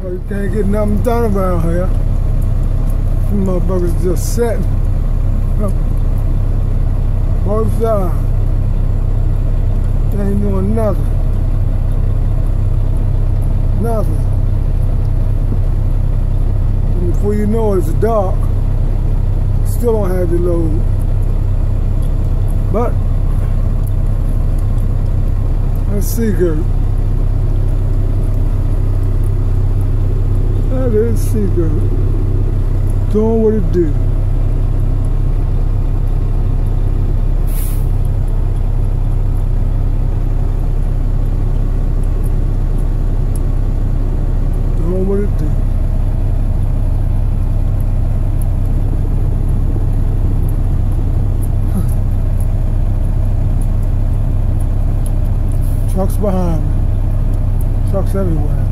So you can't get nothing done around here. Them motherfuckers just sitting. Both sides. They ain't doing nothing. Nothing. And before you know it, it's dark. Still don't have your load. But that's Seagirt. Is Seagirt. Doing what it do. Doing what it do. Trucks behind me. Trucks everywhere.